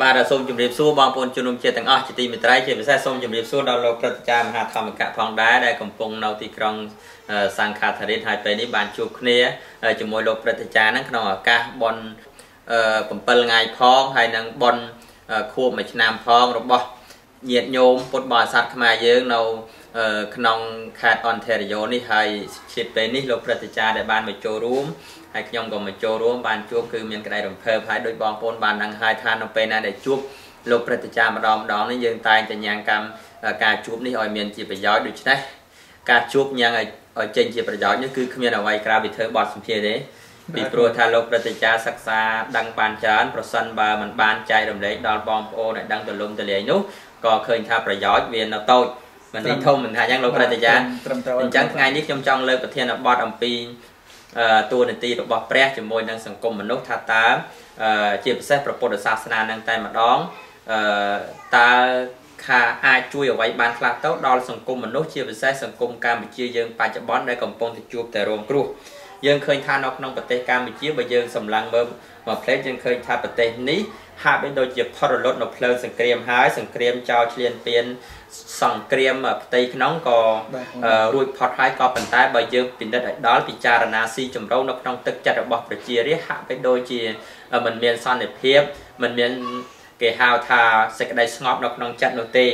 បាទសូមជម្រាបសួរបងប្អូនជនរួមជាតិទាំងអស់ជាទីមេត្រីជាពិសេសសូមជម្រាបសួរដល់លោកព្រឹទ្ធចារមហាធម្មកៈផងដែរដែលកំពុងនៅទីក្រុងសង្ខាធារិនហើយពេលនេះបានជួបគ្នាជាមួយលោកព្រឹទ្ធចារហ្នឹងក្នុងឱកាសបុណ្យ7ថ្ងៃផងហើយនឹងបុណ្យខួបមួយឆ្នាំផងរបស់ ញាតិញោមពុទ្ធបរិស័ទខ្មែរយើងនៅក្នុងខេត្តអនតារីយ៉ូនេះហើយជាពេលនេះលោកព្រឹទ្ធចារដែលបានមកចូលរួមហើយខ្ញុំក៏មកចូលរួមបានជួបគឺមានក្តីរំភើបហើយដោយបងប្អូនបានដឹងហើយថានៅពេលណាដែលជួបលោកព្រឹទ្ធចារម្ដងម្ដងនេះយើងតែងតែញ៉ាំកម្មការជួបនេះឲ្យមានជាប្រយោជន៍ដូច្នេះការជួបញ៉ាំងឲ្យចេញជាប្រយោជន៍នេះគឺគ្មានអ្វីក្រៅពីធ្វើបទសម្ភាសន៍ទេពីព្រោះថាលោកព្រឹទ្ធចារសិក្សាដឹងបានច្រើនប្រសិនបើមិនបានចែករំលែកដល់បងប្អូនឲ្យដឹងទូលំទូលាយនោះ ក៏ឃើញថាប្រយោជន៍វានៅតូចមិននេះធំមិនថាអញ្ចឹងលោកប្រតិយាអញ្ចឹងថ្ងៃនេះខ្ញុំចង់លើកប្រធានបទអំពីតួនាទីរបស់ព្រះជាមួយនឹងសង្គមមនុស្សថាតើជាពិសេសព្រះពុទ្ធសាសនានឹងតែម្ដងតើខាអាចជួយអ្វីបានខ្លះទៅដល់សង្គមមនុស្សជាពិសេសសង្គមកម្ពុជាយើងបច្ចុប្បន្នដែលកំពុងតែជួបតែរងគ្រោះ យើងឃើញថានៅក្នុងប្រទេសកម្ពុជាបើយើងសម្លឹងមើលមកផ្លេតយើងឃើញថាប្រទេសនេះហាក់បីដូចជាផុតរលត់នៅភ្លើងសង្គ្រាមហើយសង្គ្រាមចោលឈ្លានពានសង្គ្រាមផ្ទៃក្នុងក៏រួចផុតហើយក៏ប៉ុន្តែបើយើងពិនិត្យឲ្យដល់ពិចារណាស៊ីជម្រៅនៅក្នុងទឹកចិត្តរបស់ប្រជារាស្ត្រហាក់បីដូចជាមិនមានសន្តិភាពមិនមានគេហៅថាសេចក្តីស្ងប់នៅក្នុងចិត្តនោះទេ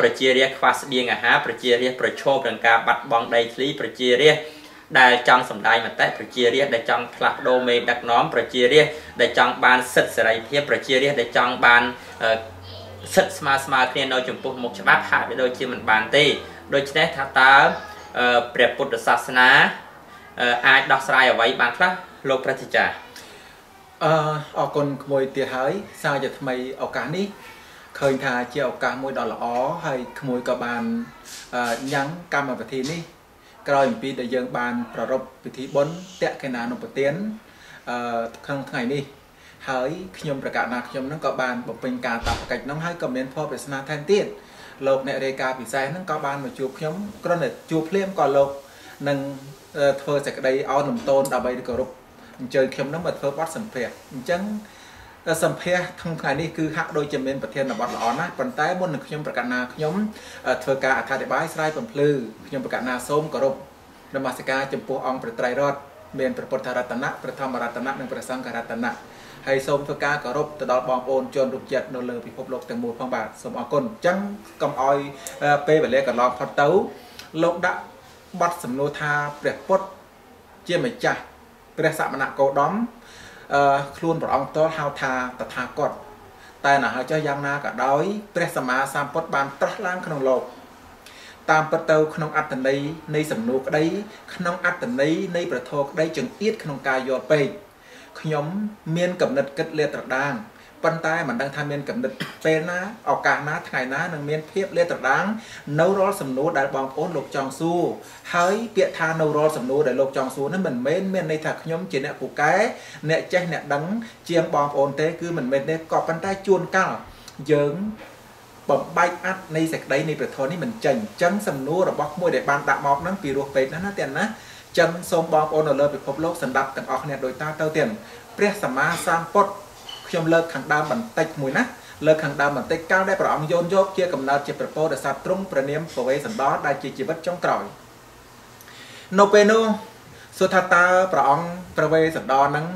ប្រជារាស្ត្រខ្វះស្បៀងអាហារប្រជារាស្ត្រប្រឈមនឹងការបាត់បង់ដីធ្លីប្រជារាស្ត្រ ដែលចង់សម្ដែងមតិប្រជារាស្ត្រដែលចង់ផ្លាស់ប្ដូរមេដឹកនាំប្រជារាស្ត្រដែលចង់បានសិទ្ធិសេរីភាពប្រជារាស្ត្រដែលចង់បានសិទ្ធិស្មើស្មើគ្នានៅចំពោះមុខច្បាប់ហាក់ដូចជាមិនបានទេដូច្នេះថាតើព្រះពុទ្ធសាសនាអាចដោះស្រាយអ្វីបានខ្លះលោកប្រតិចារអឺអរគុណក្មួយទៀតហើយសារជាថ្មីឱកាសនេះឃើញថាជាឱកាសមួយដ៏ល្អហើយក្មួយក៏បានញ៉ាំងកម្មវិធីនេះ ក្រោយអំពីដែលយើងបានប្រារព្ធពិធីបុណ្យតក្កេណានុប្រទានអឺក្នុងថ្ងៃនេះហើយខ្ញុំប្រកាសណាខ្ញុំនឹងក៏បានបំពេញការតបកិច្ចនោះហើយក៏មានភ័ព្វទេសនាថែមទៀតលោកអ្នករាយការណ៍ពិសេសហ្នឹងក៏បានមកជួបខ្ញុំគ្រាន់តែជួបភ្លាមក៏លោកនឹងធ្វើសេចក្តីអោនលំទោនដើម្បីគោរពអញ្ជើញខ្ញុំនឹងមកធ្វើបទសម្ភាសអញ្ចឹង សម្ភារក្នុងថ្ងៃនេះគឺហាក់ដូចជាមានប្រធានបទល្អណាស់ប៉ុន្តែមុននឹងខ្ញុំប្រកាសណាខ្ញុំធ្វើការអធិប្បាយស្រាយបំភ្លឺខ្ញុំប្រកាសណាសូមគោរពនមស្ការចំពោះអង្គព្រះត្រៃរតមានព្រះពុទ្ធរតនៈព្រះធម្មរតនៈនិងព្រះសង្ឃរតនៈហើយសូមធ្វើការគោរពទៅដល់បងប្អូនជនរួមជាតិនៅលើពិភពលោកទាំងមូលផងបាទសូមអរគុណអញ្ចឹងកុំឲ្យពេលវេលាកន្លងផុតទៅលោកដាក់បတ်សំណួរថាព្រះពុទ្ធជាម្ចាស់ព្រះសមណគោដមអឺ ខ្លួនព្រះអង្គតលហៅថាតថាគតតែណាហើយចុះយ៉ាងណាក៏ដោយព្រះសម្មាសម្ពុទ្ធបានត្រាស់ឡើងក្នុងលោកតាមពិតទៅក្នុងអត្តន័យនៃសំណួរក្តី ក្នុងអត្តន័យនៃប្រធរក្តីចង្អៀតក្នុងការយល់ពេកខ្ញុំមានកំណត់គិតលាតត្រដាង ប៉ុន្តែមិនដឹងថាមានកំណត់ពេលណាឱកាសណាថ្ងៃណានឹងមានភាពលាតត្រដាងនៅរាល់សំណួរដែលបងប្អូនលោកចង់សួរហើយពាក្យថានៅរាល់សំណួរដែលលោកចង់សួរនេះមិនមែនមានន័យថាខ្ញុំជាអ្នកពូកែអ្នកចេះអ្នកដឹងជាងបងប្អូនទេគឺមិនមែនទេក៏ប៉ុន្តែជួនកាលយើងបំបែកអត្តនៃសេចក្តីនៃប្រធននេះមិនចេញអញ្ចឹងសំណួររបស់មួយដែលបានដាក់មកហ្នឹងពីរោះពេកណាស់ណាទៀតណាចឹងសូមបងប្អូននៅលើពិភពលោកសម្ដាប់ទាំងអស់គ្នាដោយតទៅទៀតព្រះសម្មាសម្ពុទ្ធ ខ្ញុំលើកខាងដើមបន្តិចមួយណាលើកខាងដើមបន្តិចកាលដែលព្រះអង្គយោនយកជាកំណើតជាប្រពោធិសត្វទ្រង់ព្រះនាមពវេសណ្ដោដែលជាជីវិតចុងក្រោយនៅពេលនោះសួរថាតើព្រះអង្គព្រះវេសណ្ដោនឹង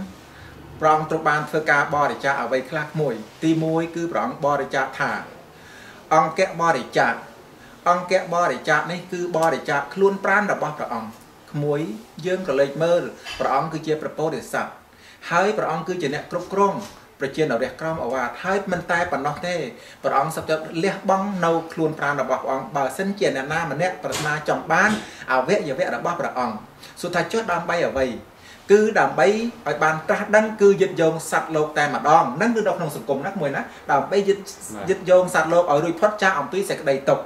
ព្រះអង្គទ្រង់បានធ្វើការបរិច្ចាគអ្វីខ្លះមួយ ទី1គឺព្រះអង្គបរិច្ចាគថា អង្គៈបរិច្ចាគអង្គៈបរិច្ចាគនេះគឺបរិច្ចាគខ្លួនប្រាណរបស់ព្រះអង្គក្មួយយើងក៏លេចមើលព្រះអង្គគឺជាប្រពោធិសត្វហើយព្រះអង្គគឺជាអ្នកគ្រប់គ្រង ប្រជានរះក្រមអវាទហើយមិនតែប៉ុណ្ណោះទេព្រះអង្គសឹកតែលះបង់នៅខ្លួនប្រាណរបស់ព្រះអង្គបើសិនជាអ្នកណាម្នាក់ប្រាថ្នាចង់បានអវយវៈរបស់ព្រះអង្គសុទ្ធថាចុះដើម្បីអ្វីគឺដើម្បីឲ្យបានត្រាស់ដឹងគឺយឹតយងសត្វលោកតែម្ដងហ្នឹងគឺនៅក្នុងសង្គមណាមួយណាដើម្បីយឹតយឹតយងសត្វលោកឲ្យរួចផុតចាកអំពីសេចក្តីទុក្ខ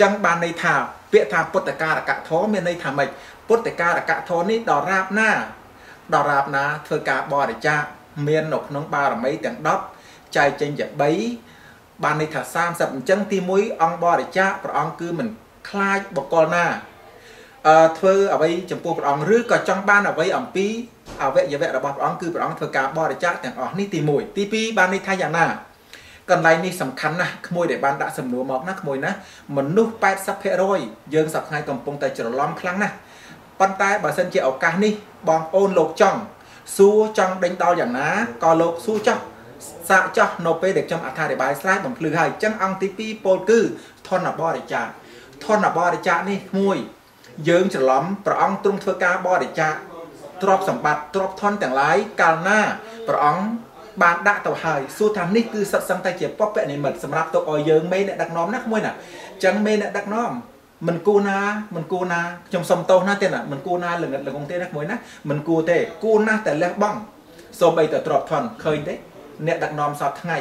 ចឹងបានន័យថាពាក្យថាពុទ្ធការកធម៌មានន័យថាម៉េចពុទ្ធការកធម៌នេះដល់រាបណាដល់រាបណាធ្វើការបរិច្ចាគ មាននៅក្នុងបារមីទាំង10ចែកចេញជា3បានន័យថា30អញ្ចឹងទី1អង្គបរិច្ចាគព្រះអង្គគឺមិនខ្លាចបកលណាអឺធ្វើអ្វីចំពោះព្រះអង្គឬក៏ចង់បានអ្វីអំពីអវយវៈរបស់ព្រះអង្គគឺព្រះអង្គធ្វើការបរិច្ចាគទាំងអស់នេះទី1ទី2បានន័យថាយ៉ាងណាកន្លែងនេះសំខាន់ណាស់ក្មួយដែលបានដាក់សំណួរមកណាក្មួយណាមនុស្ស80%យើងសប្តាហ៍កំពុងតែច្រឡំខ្លាំងណាស់ប៉ុន្តែបើសិនជាឱកាសនេះបងប្អូនលោកចង់ សួរចង់ដេញដោលយ៉ាងណាក៏លោកសួរចោះសាកចោះនៅពេលដែលខ្ញុំអត្ថាធិប្បាយស្រាយបំភ្លឺហើយអញ្ចឹងអង្គទី2ពោលគឺធនបរិច្ចាគធនបរិច្ចាគនេះមួយយើងច្រឡំព្រះអង្គទ្រង់ធ្វើការបរិច្ចាគទ្រព្យសម្បត្តិទ្រព្យធនទាំងឡាយកាលណាព្រះអង្គបានដាក់ទៅហើយសួរថានេះគឺសិតសឹងតែជាពពនិមិត្តសម្រាប់ទុកឲ្យយើងមេអ្នកដឹកនាំណាមួយណាអញ្ចឹងមេអ្នកដឹកនាំ មិនគួរណាមិនគួរណាខ្ញុំសុំទោសណាទេណាមិនគួរណាល្ងិតល្ងងទេណាមួយណាមិនគួរទេគួរណាស់តែលះបង់សូម្បីតែទ្រព្យធនឃើញទេអ្នកដឹកនាំសពថ្ងៃ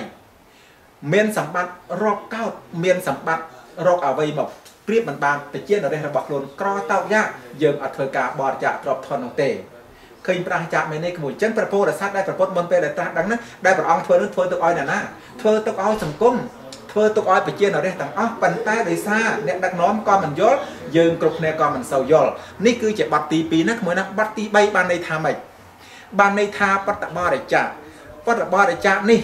មានសម្បត្តិរាប់កោតមានសម្បត្តិរកអ្វីមកប្រៀបមិនបានបជានរិះរបស់ខ្លួនក្រតោកយ៉ាយើងអត់ធ្វើការបរិច្ចាគទ្រព្យធននោះទេឃើញប្រាសចាកមែននេះក្មួយចឹងព្រះពោធិសត្វដែលប្រពុតមុនពេលដែលត្រាស់ដឹងហ្នឹងដែលព្រះអង្គធ្វើនឹងធ្វើទុកឲ្យអ្នកណាធ្វើទុកឲ្យសង្គម ធ្វើទុកឲ្យប្រជានរិះទាំងអស់ប៉ុន្តែដោយសារអ្នកដឹកនាំក៏មិនយល់យើងគ្រប់គ្នាក៏មិនសូវយល់នេះគឺជាបទទី2ណាក្មួយណាបទទី3បានន័យថាម៉េចបានន័យថាបតបរិច្ចាគបតបរិច្ចាគនេះ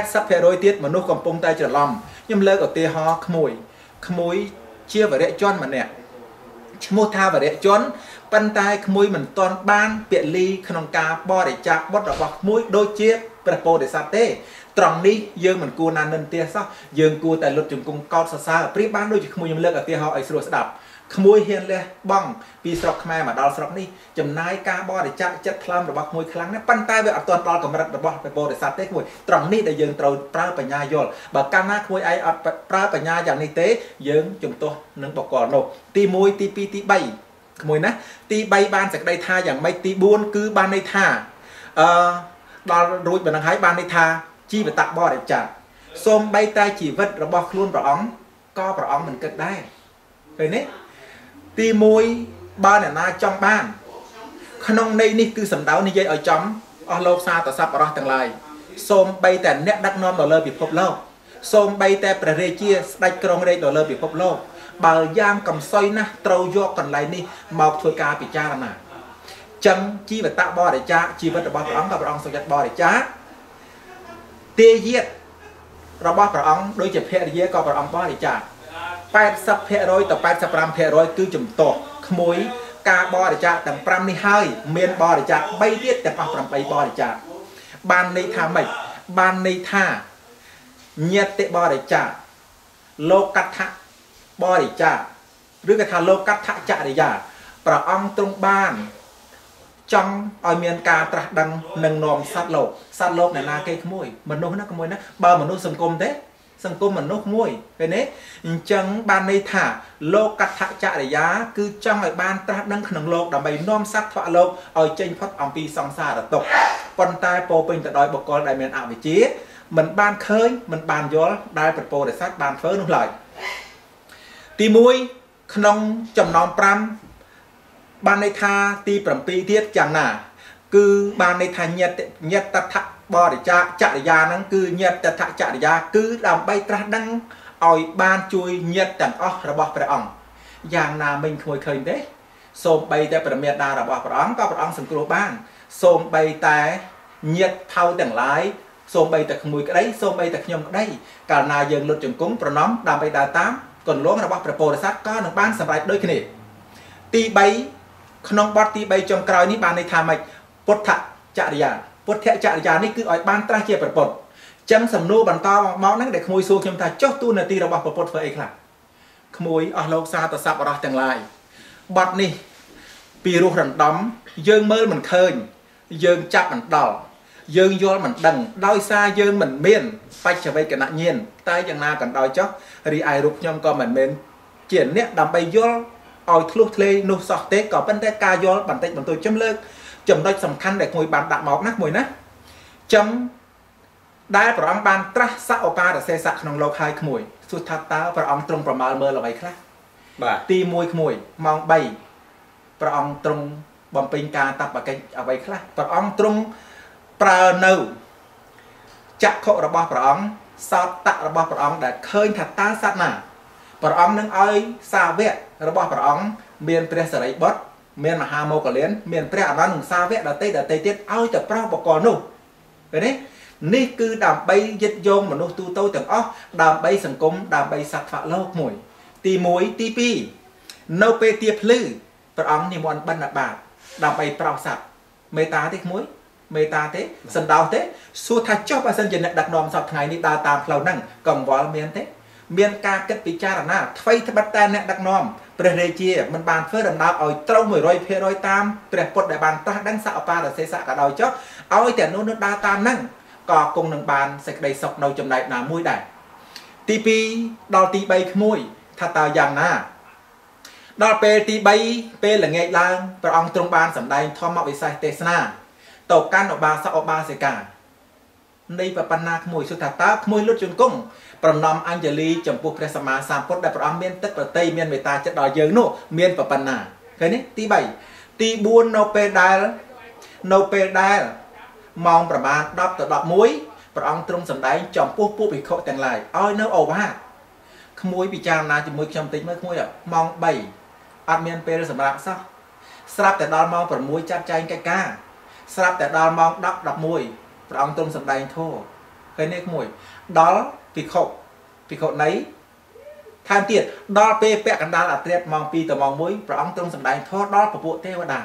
80%ទៀតមនុស្សកំពុងតែច្រឡំខ្ញុំលើកឧទាហរណ៍ក្មួយក្មួយជាវរៈជនម្នាក់ ឈ្មោះថាវរៈជនប៉ុន្តែក្មួយមិនទាន់បាន ពលីក្នុងការបរិច្ចាគបុត្ររបស់ក្មួយដូចជាព្រះពោធិសត្វទេត្រង់នេះយើងមិនគួរណានិន្ទាសោះយើងគួរតែលុតជង្គង់កោតសរសើរប្រៀបបានដូចជាក្មួយខ្ញុំលើកឧទាហរណ៍ឲ្យស្រួលស្ដាប់ ក្មួយហ៊ានលះបង់ពីស្រុកខ្មែរមកដល់ស្រុកនេះចំណាយការបរិច្ចាគចិត្តថ្លើមរបស់ក្មួយខ្លាំងណាស់ប៉ុន្តែវាអត់ទាន់ដល់កម្រិតរបស់ព្រះពោធិសត្វទេក្មួយត្រង់នេះដែលយើងត្រូវប្រើបញ្ញាយល់បើកាលណាក្មួយឯងអត់ប្រើបញ្ញាយ៉ាងនេះទេ យើងជំទាស់នឹងបកលនោះទី1ទី2ទី3ក្មួយណាទី3បានសេចក្តីថាយ៉ាងម៉េចទី4គឺបានន័យថាអឺដល់រួចប៉ុណ្ណឹងហើយបានន័យថាជីវតៈបរិច្ចាគសូមបីតែជីវិតរបស់ខ្លួនព្រះអង្គក៏ព្រះអង្គមិនគិតដែរឃើញទេ ទី1បើអ្នកណាចង់បាន ក្នុងន័យនេះគឺសំដៅនិយាយឲ្យចំអស់លោកសាតស័ព្ទរស់ទាំងឡាយសូមបីតែអ្នកដឹកនាំនៅលើពិភពលោកសូមបីតែព្រះរាជាស្ដេចក្រុងរាជនៅលើពិភពលោកបើយ៉ាងកំសុយណាស់ត្រូវយកកន្លែងនេះមកធ្វើការពិចារណាចឹងជីវតៈបរិច្ចាគជីវិតរបស់ព្រះអង្គក៏ព្រះអង្គសុខចិត្តបរិច្ចាគទាយាទរបស់ព្រះអង្គដូចជាភរិយាក៏ព្រះអង្គបរិច្ចាគ 80%ទៅ85%គឺចំទាស់ក្មួយការបរិច្ចាគទាំង5នេះហើយមានបរិច្ចាគ3ទៀតទាំងអស់8បរិច្ចាគបានន័យថាម៉េចបានន័យថាញាតិបរិច្ចាគលោកកថាបរិច្ចាគឬក៏ថាលោកកថាចរិយាព្រះអង្គទ្រង់បានចង់ឲ្យមានការត្រាស់ដឹងនិងនាំសត្វលោកសត្វលោកអ្នកណាគេក្មួយមនុស្សណាក្មួយណាបើមនុស្សសង្គមទេ សង្គមមនុស្សមួយឃើញទេអញ្ចឹងបានន័យថាលោកកថាចរិយា គឺចង់ឲ្យបានត្រាស់ដឹងក្នុងលោកដើម្បីនាំសត្វថ្វាក់លោកឲ្យចេញផុតអំពីសង្សារទុក្ខប៉ុន្តែពោពេញទៅដោយបុគ្គលដែលមានអវិជ្ជាមិនបានឃើញមិនបានយល់ដែលប្រពោធិសត្វបានធ្វើនោះឡើយទី1ក្នុងចំណោម5បានន័យថាទី7ទៀតយ៉ាងណា គឺបានន័យថាញាតញាតតថ បរិច្ចាចរិយាហ្នឹងគឺញាតតថចរិយាគឺដើម្បីត្រាស់ដឹងឲ្យបានជួយញាតទាំងអស់របស់ព្រះអង្គយ៉ាងណាមិញក្មួយឃើញទេសូមបីតែប្រមេដារបស់ព្រះអង្គក៏ព្រះអង្គសង្គ្រោះបានសូមបីតែញាតថៅទាំងឡាយសូមបីតែក្មួយក្តីសូមបីតែខ្ញុំក្តីកាលណាយើងលុតជង្គង់ប្រណំដើម្បីដើរតាមកន្លងរបស់ព្រះពោធិសត្វក៏នឹងបានសម្រេចដូចគ្នាទី3ក្នុងបទទី3ចុងក្រោយនេះបានន័យថាម៉េចពុទ្ធចរិយា ពុទ្ធចរិយានេះគឺឲ្យបានត្រាស់ជាប្រពុតចឹងសំណួរបន្តមកហ្នឹងដែលក្មួយសួរខ្ញុំថាចុះទូនាទីរបស់ប្រពុតធ្វើអីខ្លះក្មួយអស់លោកសាទស័ព្ទអរោះទាំងឡាយបទនេះពីរោះរំដំយើងមើលមិនឃើញ យើងចាប់មិនដល់យើងយល់មិនដឹងដោយសារយើងមិនមានបច្ចវេកណញ្ញាណតែយ៉ាងណាក៏ដោយចុះរីឯរូបខ្ញុំក៏មិនមែនជាអ្នកដើម្បីយល់ឲ្យធ្លុះធ្លេនោះសោះទេក៏ប៉ុន្តែការយល់បន្តិចបន្តួចចំលើក ចំណុចសំខាន់ដែលមួយបានដាក់មកណាមួយណាចឹងដែលព្រះអង្គបានត្រាស់សឧបារសេសៈក្នុងលោកហើយក្មួយសួរថាតើព្រះអង្គទ្រង់ប្រមាលមើលអ្វីខ្លះបាទទី1ក្មួយម៉ោង3ព្រះអង្គទ្រង់បំពេញការតបកិច្ចអ្វីខ្លះព្រះអង្គទ្រង់ប្រើនៅចក្ខុរបស់ព្រះអង្គសោតៈរបស់ព្រះអង្គដែលឃើញថាតើសត្វណាព្រះអង្គនឹងឲ្យសាវករបស់ព្រះអង្គមានព្រះសរិបុត្រ មានមហាមោគលានមានព្រះអរហន្តនិងសាវកដតីដតីទៀតឲ្យទៅប្រោសបកលនោះឃើញទេនេះគឺដើម្បីយឹតយងមនុស្សទូទៅទាំងអស់ដើម្បីសង្គមដើម្បីសត្វថ្វលោកមួយទី1ទី2នៅពេលទាភ្លឺព្រះអង្គនិមន្តបិណ្ឌបាតដើម្បីប្រោសសត្វមេត្តាទេក្មួយមេត្តាទេសន្តោសទេសួរថាចុះបើសិនជាអ្នកដឹកនាំសពថ្ងៃនេះដើរតាមផ្លូវហ្នឹងកង្វល់មានទេ មានការគិតពិចារណាអ្វីត្បិតតែអ្នកដឹកនាំព្រះរាជាមិនបានធ្វើដំណើរឲ្យត្រូវ100%តាមព្រះពុទ្ធដែលបានត្រាស់ដឹងសអបារសេសៈក៏ដោយចុះឲ្យតែនោះនឹងដើរតាមហ្នឹងក៏គង់នឹងបានសេចក្តីសុខនៅចំណែកណាមួយដែរទី2ដល់ទី3ក្មួយថាតើយ៉ាងណាដល់ពេលទី3ពេលល្ងាចឡើងព្រះអង្គទ្រង់បានសម្ដែងធម្មវិសេសទេសនាទៅកាន់ឧបាសកឧបាសិកា នៃបបណ្ណាក្មួយសុថាតើក្មួយលុតជង្គង់ប្រណំអញ្ជលីចំពោះព្រះសម្មាសម្ពុទ្ធដែលព្រះអង្គមានទឹកប្រតិមានមេត្តាចិត្តដល់យើងនោះមានបបណ្ណាឃើញទេទី3ទី4នៅពេលដែលនៅពេលដែលម៉ោងប្រមាណ10ទៅ11ព្រះអង្គទ្រង់សម្ដែងចំពោះពួកភិក្ខុទាំងឡាយឲ្យនៅអូវាទក្មួយពិចារណាជាមួយខ្ញុំតិចមើលក្មួយម៉ោង3អត់មានពេលសម្រាប់សោះស្រាប់តែដល់ម៉ោង6ចាត់ចែងកិច្ចការស្រាប់តែដល់ម៉ោង10 11 ព្រះអង្គទ្រង់សម្ដែងធម៌ឃើញនេះក្មួយ ដល់ភិក្ខុភិក្ខុណីថែមទៀតដល់ពេលពាក់កណ្ដាលអត្រាតម៉ោង2ទៅម៉ោង1ព្រះអង្គទ្រង់សម្ដែងធម៌ដល់ពពួកទេវតា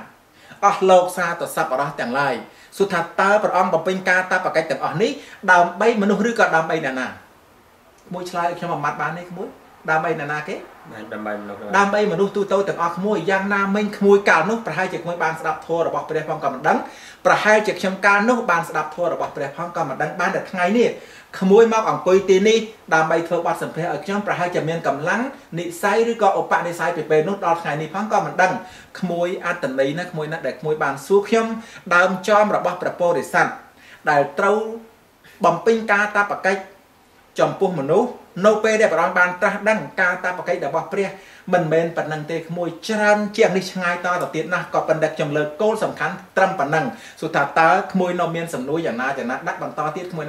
អស់លោកសាទសប្បុរសទាំងឡាយសួរថាតើព្រះអង្គបំពេញការតបកិច្ចទាំងអស់នេះដើម្បីមនុស្សឬក៏ដើម្បីអ្នកណាមួយឆ្លើយខ្ញុំអាម៉ាត់បានទេក្មួយ ដើម្បីអ្នកណាគេដើម្បីមនុស្សដើម្បីមនុស្សទូទៅទាំងអស់ក្មួយយ៉ាងណាមិញក្មួយកាលនោះប្រហែលជាក្មួយបានស្ដាប់ធម៌របស់ព្រះផងក៏មិនដឹងប្រហែលជាខ្ញុំកាលនោះបានស្ដាប់ធម៌របស់ព្រះផងក៏មិនដឹងបានតែថ្ងៃនេះក្មួយមកអង្គុយទីនេះដើម្បីធ្វើបទសម្ភាសន៍ឲ្យខ្ញុំប្រហែលជាមានកម្លាំងនិស័យឬក៏ឧបនិស្ស័យពីពេលនោះដល់ថ្ងៃនេះផងក៏មិនដឹងក្មួយអត្តន័យណាក្មួយណាដែលក្មួយបានសួរខ្ញុំដើមចំរបស់ព្រះពោធិសត្វដែលត្រូវបំពេញការតបកិច្ច ចំពោះមនុស្សនៅពេលដែលព្រះអង្គបានត្រាស់ដឹងការតបកិច្ចរបស់ព្រះមិនមែនប៉ុណ្ណឹងទេក្មួយច្រើនជាងនេះឆ្ងាយតទៅទៀតណាស់ក៏ប៉ុន្តែខ្ញុំលើកគោលសំខាន់ត្រឹមប៉ុណ្ណឹងសួរថាតើក្មួយនៅមានសំណួរយ៉ាងណាយ៉ាងណាដាក់បន្តទៀតក្មួយ